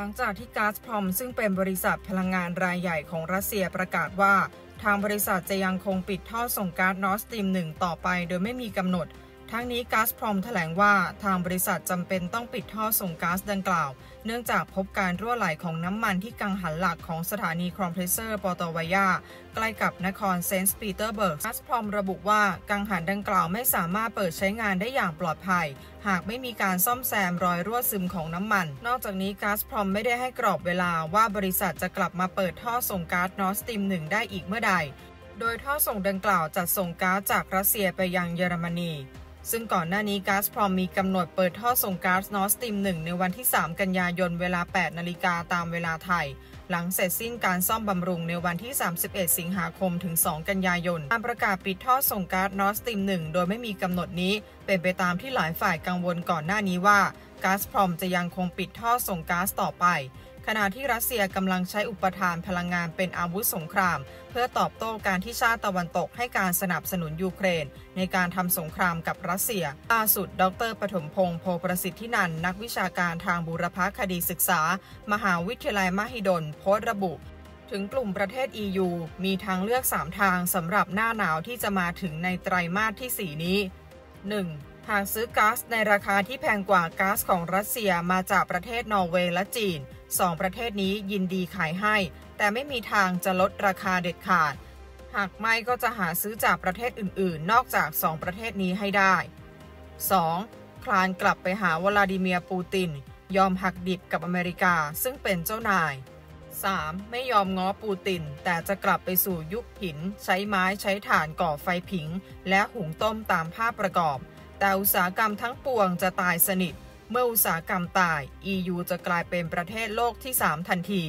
หลังจากที่ก๊าซพรอมซึ่งเป็นบริษัทพลังงานรายใหญ่ของรัสเซียประกาศว่า ทางบริษัทจะยังคงปิดท่อส่งก๊าซนอร์สตรีมหนึ่งต่อไป โดยไม่มีกำหนด ทั้งนี้ก๊าซพรอมแถลงว่าทางบริษัทจำเป็นต้องปิดท่อส่งก๊าซดังกล่าว เนื่องจากพบการรั่วไหลของน้ำมันที่กังหันหลักของสถานีคอมเพรสเซอร์ปอตวายา ใกล้กับนครเซนต์ปีเตอร์เบิร์กก๊าซพรอมระบุว่ากังหันดังกล่าวไม่สามารถเปิดใช้งานได้อย่างปลอดภัย หากไม่มีการซ่อมแซมรอยรั่วซึมของน้ำมัน นอกจากนี้ก๊าซพรอมไม่ได้ให้กรอบเวลาว่าบริษัทจะกลับมาเปิดท่อส่งก๊าซนอร์สตรีมหนึ่งได้อีกเมื่อใด โดยท่อส่งดังกล่าวจัดส่งก๊าซจากรัสเซียไปยังเยอรมนี ซึ่งก่อนหน้านี้ก๊าซพรอมมีกำหนดเปิดท่อส่งก๊าซนอร์สตรีม1 ในวันที่ 3 กันยายนเวลา 8 นาฬิกาตามเวลาไทย หลังเสร็จสิ้นการซ่อมบำรุงในวันที่ 31 สิงหาคมถึง 2 กันยายนการประกาศปิดท่อส่งก๊าซนอร์สตรีม1 โดยไม่มีกำหนดนี้ เป็นไปตามที่หลายฝ่ายกังวลก่อนหน้านี้ว่าก๊าซพรอมจะยังคงปิดท่อส่งก๊าซต่อไป ขณะที่รัสเซียกำลังใช้อุปทานพลังงานเป็นอาวุธสงคราม เพื่อตอบโต้การที่ชาติตะวันตกให้การสนับสนุนยูเครน ในการทำสงครามกับรัสเซียล่าสุด ดรปฐมพงศ์โพธิ์ประสิทธินันท์นักวิชาการทางบูรพคดีศึกษา มหาวิทยาลัยมหิดลโพสต์ระบุถึงกลุ่มประเทศ EU มีทางเลือก 3 ทางสำหรับหน้าหนาวที่จะมาถึงในไตรมาสที่ 4 นี้ 1. หากซื้อก๊าซในราคาที่แพงกว่าก๊าซของรัสเซียมาจากประเทศนอร์เวย์และจีนสองประเทศนี้ยินดีขายให้ แต่ไม่มีทางจะลดราคาเด็ดขาด หากไม่ก็จะหาซื้อจากประเทศอื่น ๆ นอกจาก2ประเทศนี้ให้ได้ 2. คลานกลับไปหาวลาดิเมียร์ปูติน ยอมหักดิบกับอเมริกาซึ่งเป็นเจ้านาย 3. ไม่ยอมง้อปูติน แต่จะกลับไปสู่ยุคหิน ใช้ไม้ใช้ถ่านก่อไฟผิง และหุงต้มตามภาพประกอบ แต่อุตสาหกรรมทั้งปวงจะตายสนิท เมื่ออุตสาหกรรมตาย EU จะกลายเป็นประเทศโลกที่ 3 ทันที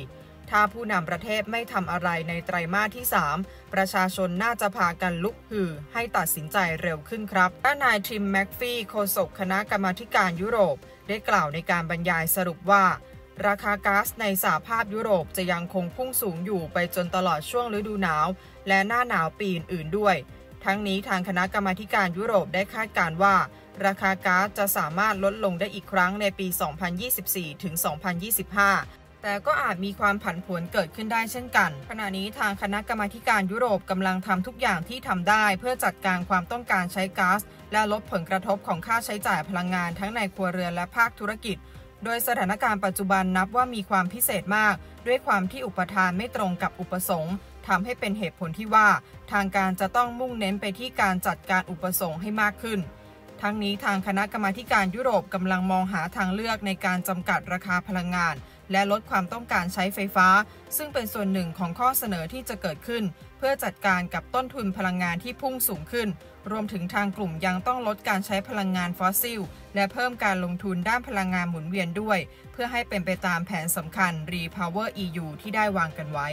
ถ้าผู้นำประเทศไม่ทำอะไรในไตรมาสที่ 3 ประชาชนน่าจะพากันลุกฮือ ให้ตัดสินใจเร็วขึ้นครับด้านนายทริมแม็กฟี่โฆษกคณะกรรมาการยุโรป ได้กล่าวในการบรรยายสรุปว่าราคาก๊าซในสหภาพยุโรปจะยังคงพุ่งสูงอยู่ไปจนตลอดช่วงฤดูหนาว และหน้าหนาวปีอื่นๆด้วย ทั้งนี้ทางคณะกรรมาการยุโรปได้คาดการว่า ราคาก๊าซจะสามารถลดลงได้อีกครั้งในปี 2024 ถึง 2025แต่ก็อาจมีความผันผวนเกิดขึ้นได้เช่นกัน ขณะนี้ทางคณะกรรมาการยุโรปกำลังทำทุกอย่างที่ทำได้ เพื่อจัดการความต้องการใช้ก๊าซและลดผลกระทบของค่าใช้จ่ายพลังงานทั้งในครัวเรือนและภาคธุรกิจ โดยสถานการณ์ปัจจุบันนับว่ามีความพิเศษมาก ด้วยความที่อุปทานไม่ตรงกับอุปสงค์ ทำให้เป็นเหตุผลที่ว่า ทางการจะต้องมุ่งเน้นไปที่การจัดการอุปสงค์ให้มากขึ้น ทั้งนี้ทางคณะกรรมาการยุโรปกำลังมองหาทางเลือกในการจำกัดราคาพลังงาน และลดความต้องการใช้ไฟฟ้า ซึ่งเป็นส่วนหนึ่งของข้อเสนอที่จะเกิดขึ้น เพื่อจัดการกับต้นทุนพลังงานที่พุ่งสูงขึ้น รวมถึงทางกลุ่มยังต้องลดการใช้พลังงานฟอสซิล และเพิ่มการลงทุนด้านพลังงานหมุนเวียนด้วย เพื่อให้เป็นไปตามแผนสำคัญ Repower EU ที่ได้วางกันไว้